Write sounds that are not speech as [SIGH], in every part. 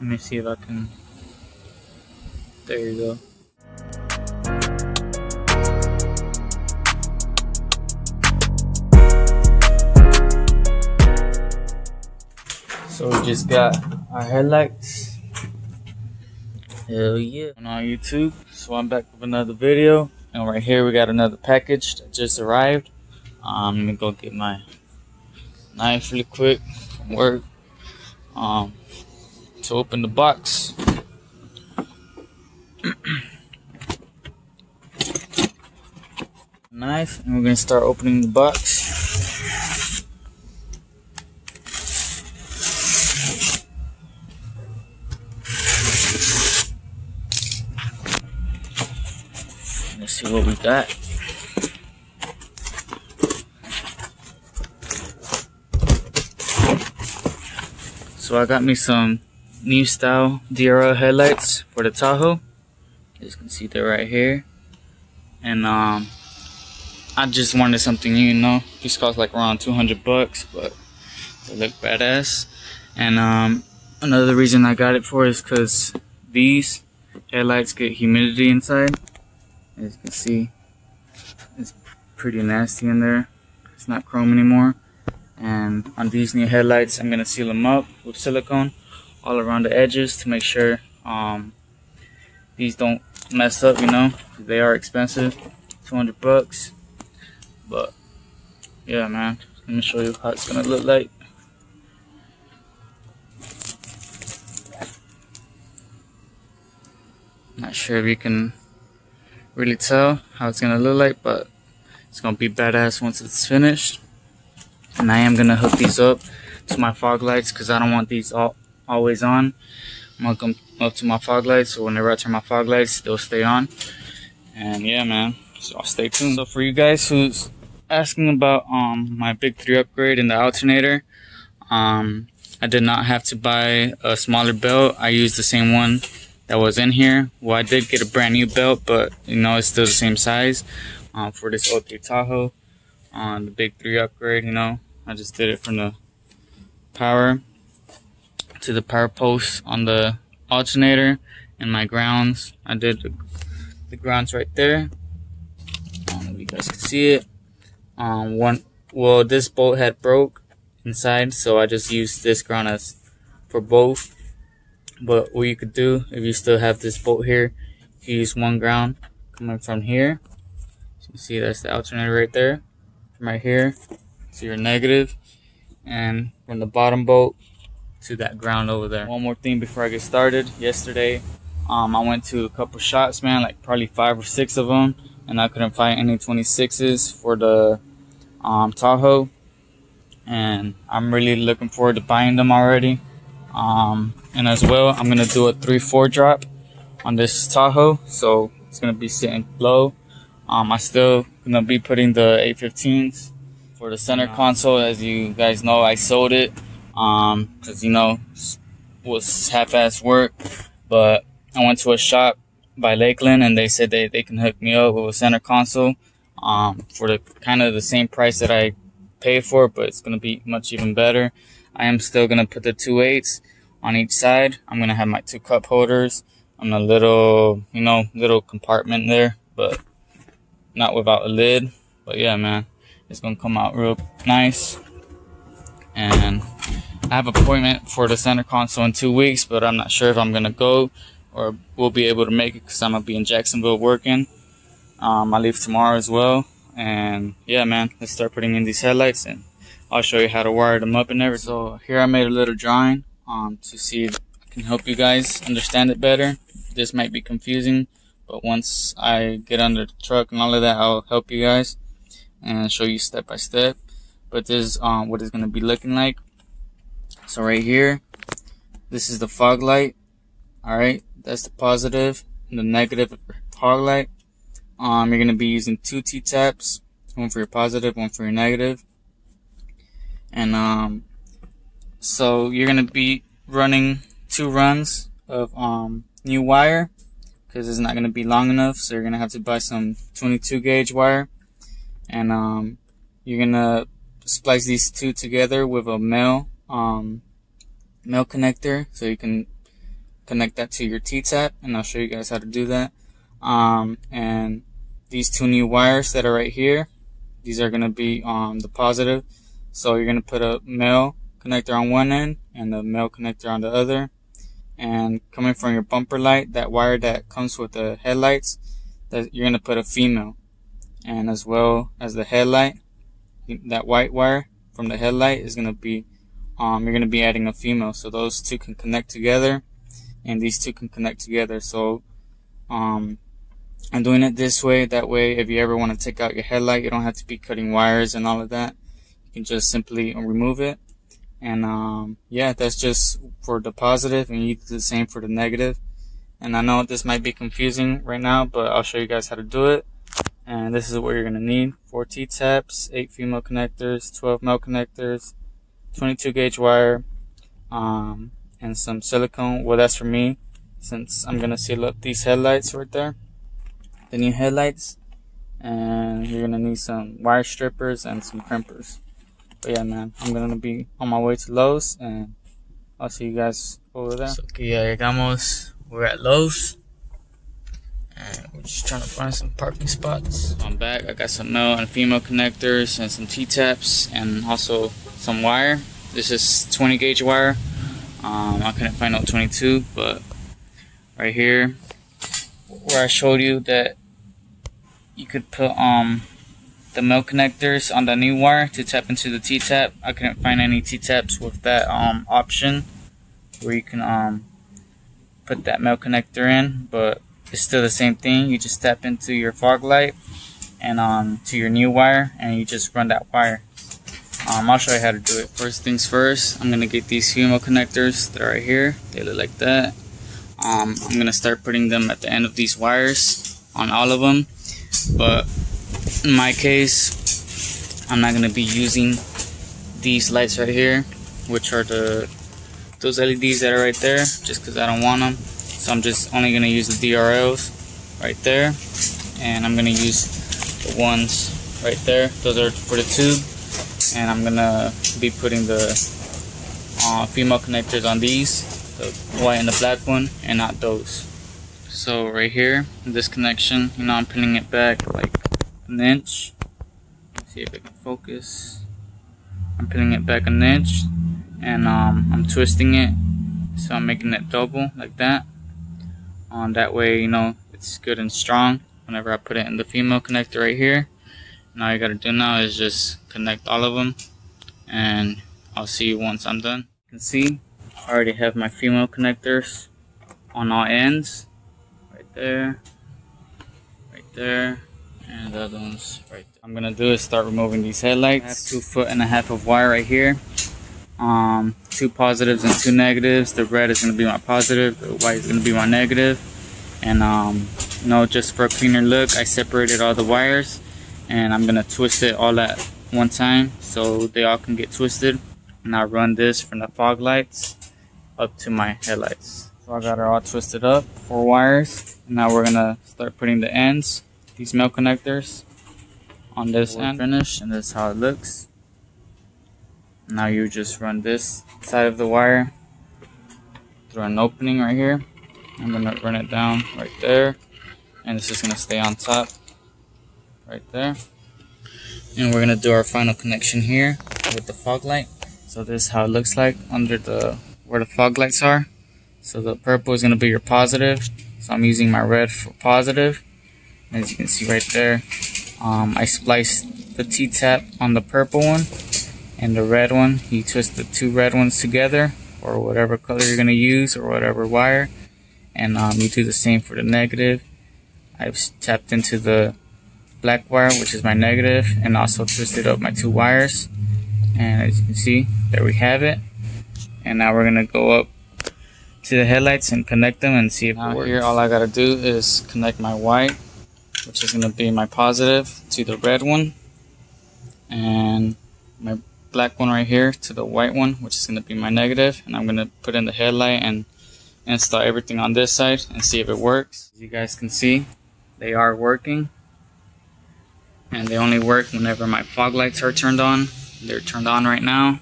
Let me see if I can. There you go. So we just got our headlights. Hell yeah. On our YouTube. So I'm back with another video. And right here we got another package that just arrived. Um, let me go get my knife really quick from work. Um, to open the box. [CLEARS THROAT] knife and we're gonna start opening the box. Let's see what we got. So I got me some new style DRL headlights for the Tahoe. As you can see they're right here. And um I just wanted something new, you know. These cost like around 200 bucks, but they look badass. And um another reason I got it for is cuz these headlights get humidity inside. As you can see, it's pretty nasty in there. It's not chrome anymore. And on these new headlights, I'm gonna seal them up with silicone all around the edges to make sure um, these don't mess up, you know. They are expensive, 200 bucks. But yeah, man, let me show you how it's gonna look like. Not sure if you can really tell how it's gonna look like, but it's gonna be badass once it's finished. And I am gonna hook these up to my fog lights because I don't want these all always on. I'm gonna come up to my fog lights so whenever I turn my fog lights, they'll stay on. And yeah, man, so I'll stay tuned. So for you guys who's asking about um my big three upgrade in the alternator, um I did not have to buy a smaller belt. I used the same one that was in here. Well, I did get a brand new belt, but you know, it's still the same size um, for this 03 Tahoe on the big three upgrade, you know. I just did it from the power to the power post on the alternator and my grounds. I did the, the grounds right there. Um, you guys can see it. Um, one, well, this bolt had broke inside, so I just used this ground as for both. But what you could do, if you still have this bolt here, you use one ground coming from here. So you see that's the alternator right there. From right here to your negative, and from the bottom bolt to that ground over there. One more thing before I get started. Yesterday, um, I went to a couple shops, man, like probably five or six of them, and I couldn't find any 26s for the um, Tahoe. And I'm really looking forward to buying them already. Um, and as well, I'm gonna do a 3-4 drop on this Tahoe, so it's gonna be sitting low. Um, I still gonna be putting the 815s for the center console. As you guys know, I sold it um, cause you know was half-ass work. But I went to a shop by Lakeland, and they said they they can hook me up with a center console um, for the kind of the same price that I paid for, but it's gonna be much even better. I am still gonna put the two eights on each side. I'm gonna have my two cup holders on a little, you know, little compartment there, but not without a lid. But yeah, man, it's gonna come out real nice. And I have appointment for the center console in two weeks, but I'm not sure if I'm gonna go or we'll be able to make it because I'm gonna be in Jacksonville working. Um, I leave tomorrow as well, and yeah, man, let's start putting in these headlights and I'll show you how to wire them up and everything. So here I made a little drawing um, to see if I can help you guys understand it better. This might be confusing, but once I get under the truck and all of that, I'll help you guys and show you step by step. But this is um, what it's going to be looking like. So right here, this is the fog light. Alright, that's the positive and the negative fog light. Um, you're going to be using two T-taps, one for your positive, one for your negative. and um, so you're gonna be running two runs of um, new wire because it's not gonna be long enough. So you're gonna have to buy some 22 gauge wire, and um, you're gonna splice these two together with a male um, male connector, so you can connect that to your T-tap, and I'll show you guys how to do that. Um, and these two new wires that are right here, these are going to be um, the positive. So you're going to put a male connector on one end and the male connector on the other. And coming from your bumper light, that wire that comes with the headlights, that you're going to put a female. And as well as the headlight, that white wire from the headlight is going to be, um, you're going to be adding a female. So those two can connect together and these two can connect together. So, um, I'm doing it this way. That way, if you ever want to take out your headlight, you don't have to be cutting wires and all of that. You can just simply remove it. And, um, yeah, that's just for the positive and you do the same for the negative. And I know this might be confusing right now, but I'll show you guys how to do it. And this is what you're going to need. Four T-taps, eight female connectors, 12 male connectors, 22 gauge wire, um, and some silicone. Well, that's for me, since I'm going to seal up these headlights right there the new headlights and you're gonna need some wire strippers and some crimpers. But yeah man I'm gonna be on my way to Lowe's and I'll see you guys over there. So okay yeah llegamos. We're at Lowe's and we're just trying to find some parking spots. I'm back. I got some male and female connectors and some T-taps and also some wire this is 20 gauge wire um, I couldn't find out 22 but right here where I showed you that you could put um the male connectors on the new wire to tap into the T-tap. I couldn't find any T-taps with that um option where you can um put that male connector in, but it's still the same thing. You just tap into your fog light and um to your new wire and you just run that wire. Um, I'll show you how to do it. First things first, I'm gonna get these female connectors. They're right here. They look like that. Um, I'm going to start putting them at the end of these wires on all of them. But in my case, I'm not going to be using these lights right here, which are the those LEDs that are right there, just because I don't want them. So I'm just only going to use the DRLs right there. And I'm going to use the ones right there. Those are for the tube. And I'm to be putting the uh, female connectors on these the white and the black one and not those. So right here this connection you know I'm pinning it back like an inch. Let's see if it can focus. I'm pinning it back an inch and um, I'm twisting it so I'm making it double like that. On um, that way you know it's good and strong whenever I put it in the female connector right here all you gotta do now is just connect all of them and I'll see you once I'm done you can see I already have my female connectors on all ends. Right there. Right there. And the other ones right there. I'm gonna do is start removing these headlights. I have two foot and a half of wire right here. Um, two positives and two negatives. The red is gonna be my positive, the white is gonna be my negative. And um, you know, just for a cleaner look, I separated all the wires and I'm gonna twist it all at one time so they all can get twisted. And I'll run this from the fog lights up to my headlights. So I got it all twisted up, four wires. And now we're gonna start putting the ends, these male connectors, on this we're end. Finished, and this is how it looks. Now you just run this side of the wire through an opening right here. I'm gonna run it down right there, and it's just gonna stay on top right there. And we're gonna do our final connection here with the fog light. So this is how it looks like under the where the fog lights are. So the purple is going to be your positive. So I'm using my red for positive. As you can see right there, um, I spliced the T-tap on the purple one and the red one. You twist the two red ones together or whatever color you're going to use or whatever wire. And um, you do the same for the negative. I've tapped into the black wire, which is my negative, and also twisted up my two wires. And as you can see, there we have it and now we're gonna go up to the headlights and connect them and see if now it works. here all I gotta do is connect my white which is gonna be my positive to the red one and my black one right here to the white one which is gonna be my negative. negative and I'm gonna put in the headlight and install everything on this side and see if it works as you guys can see they are working and they only work whenever my fog lights are turned on they're turned on right now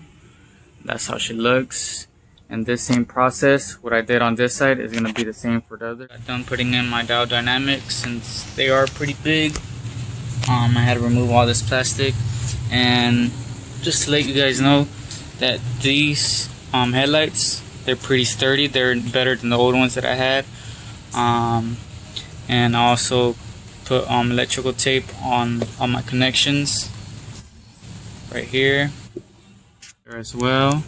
that's how she looks And this same process, what I did on this side is gonna be the same for the other. I'm done putting in my dial dynamics since they are pretty big. Um, I had to remove all this plastic and just to let you guys know that these um, headlights, they're pretty sturdy. They're better than the old ones that I had. Um, and also put um, electrical tape on all my connections. Right here. As well.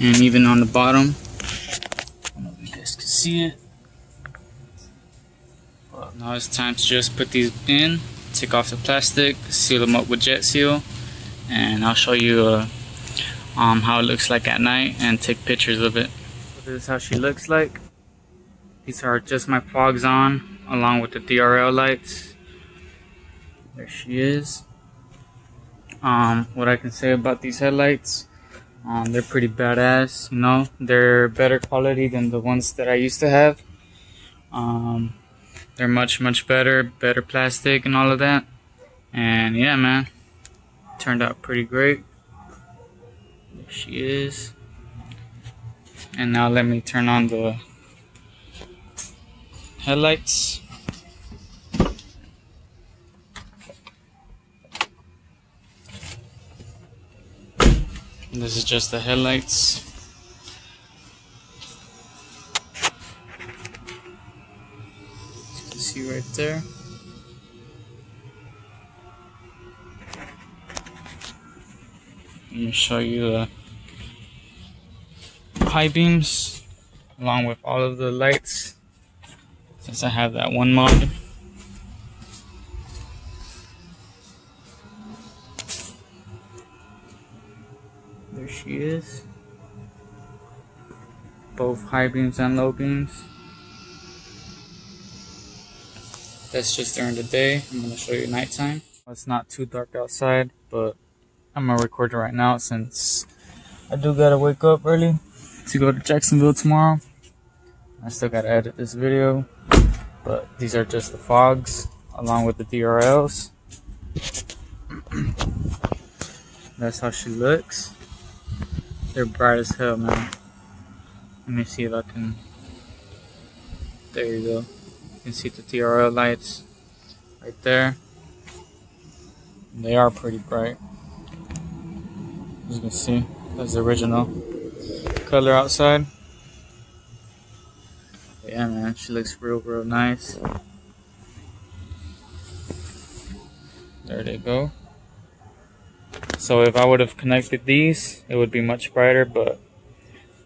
And even on the bottom. I don't know if you guys can see it. Well, now it's time to just put these in take off the plastic seal them up with jet seal. And I'll show you uh, um, how it looks like at night and take pictures of it. So this is how she looks like. These are just my fogs on along with the DRL lights there she is um, what I can say about these headlights um, they're pretty badass, you know. They're better quality than the ones that I used to have. Um, they're much, much better, better plastic and all of that. And yeah, man, turned out pretty great. There she is. And now let me turn on the headlights. This is just the headlights. You can see right there. Let me show you the high beams along with all of the lights since I have that one mod. There she is. Both high beams and low beams. That's just during the day. I'm going to show you nighttime. It's not too dark outside, but I'm going to record it right now since I do got to wake up early to go to Jacksonville tomorrow. I still got to edit this video, but these are just the fogs along with the DRLs. That's how she looks. They're bright as hell, man. Let me see if I can. There you go. You can see the DRL lights right there. They are pretty bright. As you can see, that's the original color outside. Yeah, man, she looks real, real nice. There they go. So if I would have connected these, it would be much brighter, but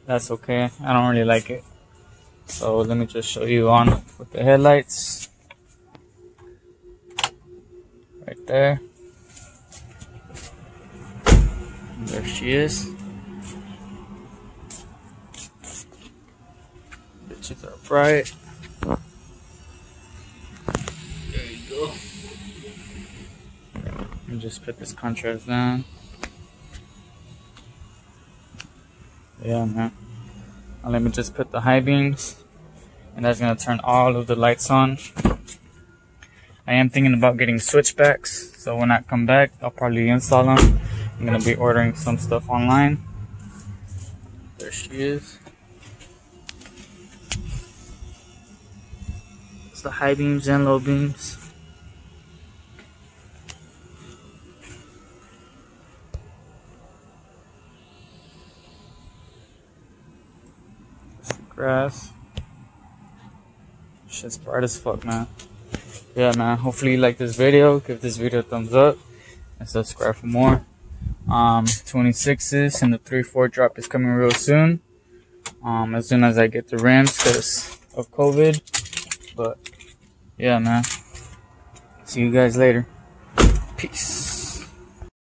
that's okay. I don't really like it. So let me just show you on with the headlights. Right there. And there she is. Bitches are bright. just put this contrast down. Yeah, man. Now let me just put the high beams, and that's gonna turn all of the lights on. I am thinking about getting switchbacks, so when I come back, I'll probably install them. I'm gonna be ordering some stuff online. There she is. The high beams and low beams. grass. Shit's bright as fuck, man. Yeah, man. Hopefully you like this video. Give this video a thumbs up and subscribe for more. Um, 26s and the 3-4 drop is coming real soon. Um, as soon as I get the rims because of COVID. But, yeah, man. See you guys later. Peace.